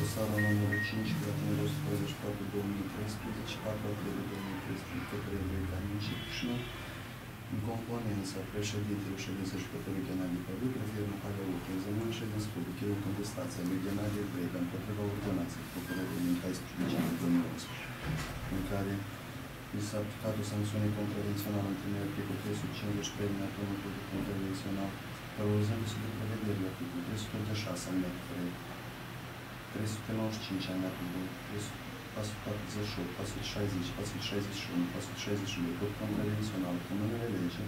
dosarul numărul 5, plătin 244 2013, 4 aprilie 2013, către Brigani Cipșu, în componența președintele ședinței judecătorului Ghenadie Păduc, în firma care o examen ședinț public, eu în contestația lui Ghenadie Brega împotriva ordonanței procurorului din 14 2011, în care mi s-a aplicat o sancțiune contravențională în temeiul articolului 350 pe din atomul contravențional călăuzându-se de prevederile articolul 386 alineatul 3, 395 alineatul 2, 448, 460, 461, 462, tot contravențional, cu numele lege,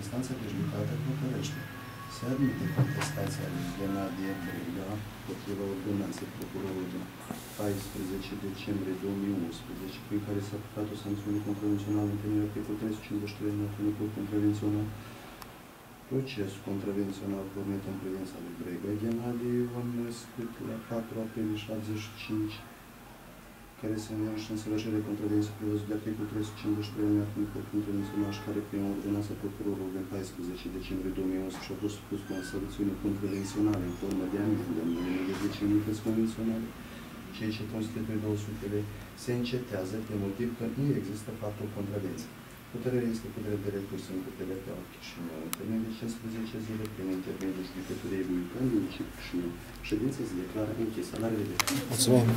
instanța de judecată hotărăște. Se admite contestația lui Ghenadie Brega potriva ordonanței procurorului din 14 decembrie 2011, prin care s-a aplicat o sancțiune contravențională în temeiul articolul 353 din articolul contravențional procesul contravențional pornit în privința lui Brega Ghenadie Ion scris la 4 aprilie 75 care se numește în săvârșire contravenție prevăzut de articolul 353 alineatul unui cod contravențional și care prin ordonanța procurorului din 14 decembrie 2011 și a fost supus cu o sancțiune contravențională în formă de amendă în numele de 10 unități convenționale, ceea ce constituie 200 se încetează pe motiv că nu există faptul contravenție. Puterea este puterea de recurs în puterea pe alt și nu în termen de 15 zile prin intermediul judecătorii lui Candici și ședința se declară închisă. La revedere! Mulțumim!